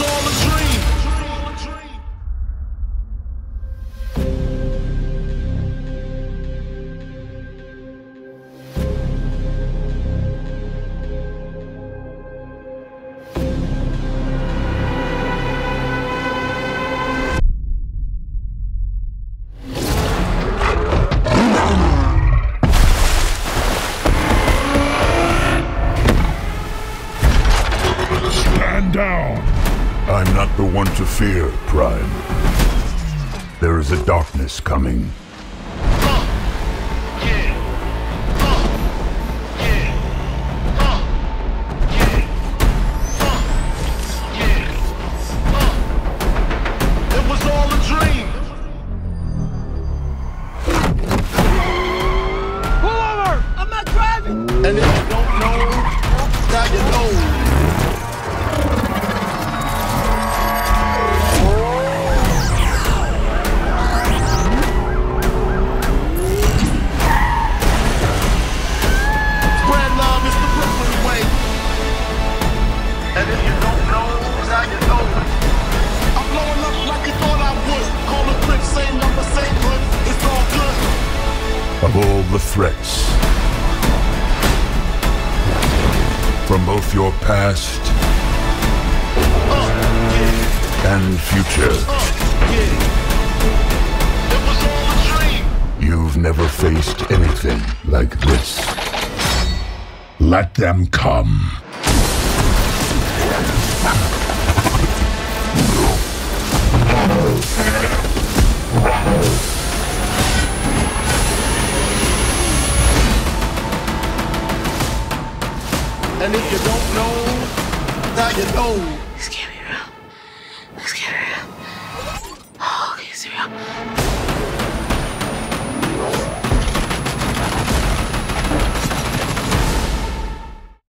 is all the one to fear, Prime. There is a darkness coming. Of all the threats, from both your past and future, you've never faced anything like this. Let them come. And if you don't know, now you know. This can't be real. This can't be real. Oh, okay, it's real.